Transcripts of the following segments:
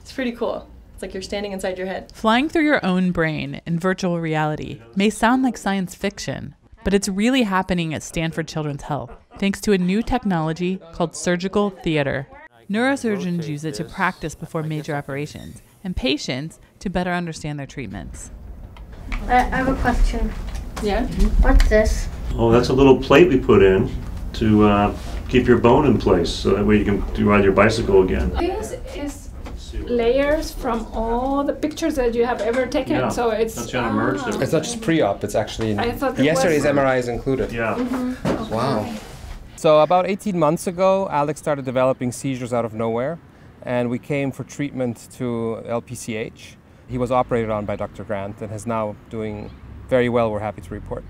It's pretty cool. It's like you're standing inside your head. Flying through your own brain in virtual reality may sound like science fiction, but it's really happening at Stanford Children's Health thanks to a new technology called surgical theater. Neurosurgeons use it to practice before major operations and patients to better understand their treatments. I I have a question. Yeah? What's this? Oh, that's a little plate we put in to uh, keep your bone in place, so that way you can ride your bicycle again. This is layers from all the pictures that you have ever taken. Yeah, So it's that's gonna merge ah. It's not just pre-op, it's actually I thought yesterday's was- MRI is included. Yeah. Wow. So about 18 months ago, Alex started developing seizures out of nowhere, and we came for treatment to LPCH. He was operated on by Dr. Grant and is now doing very well, we're happy to report.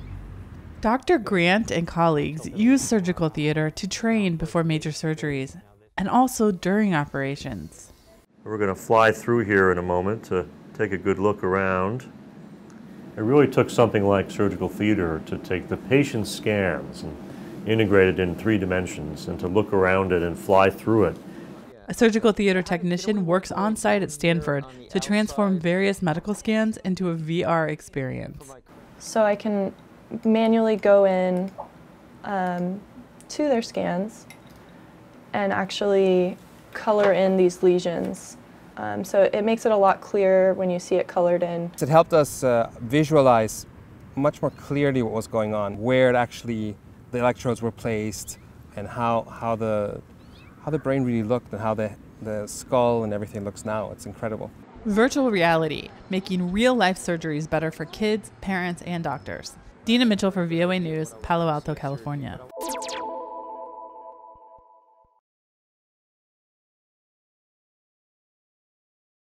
Dr. Grant and colleagues use surgical theater to train before major surgeries and also during operations. We're going to fly through here in a moment to take a good look around. It really took something like surgical theater to take the patient's scans and integrate it in three dimensions and to look around it and fly through it. A surgical theater technician works on site at Stanford to transform various medical scans into a VR experience. So I can manually go in um, to their scans and actually color in these lesions. Um, so it makes it a lot clearer when you see it colored in. It helped us uh, visualize much more clearly what was going on, where it actually the electrodes were placed, and how, how, the, how the brain really looked, and how the, the skull and everything looks now. It's incredible. Virtual reality, making real life surgeries better for kids, parents, and doctors. Deana Mitchell for VOA News, Palo Alto, California.